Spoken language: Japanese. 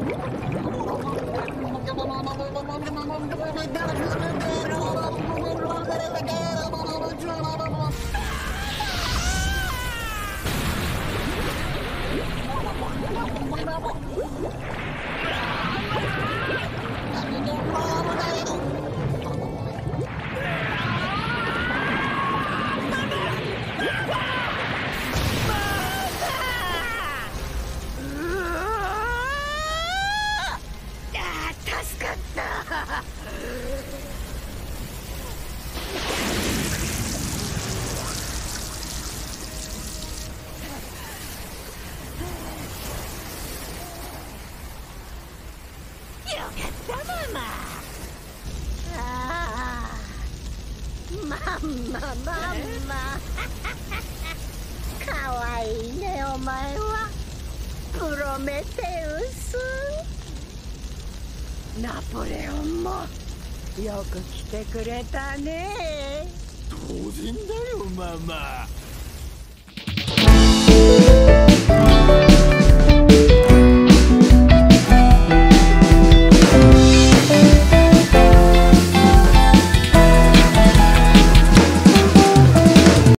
Woo! 助かった。よかったママ。ああマンママンマ。かわいいねお前は。プロメテウス。ナポレオンもよく来てくれたね。当然だよママ。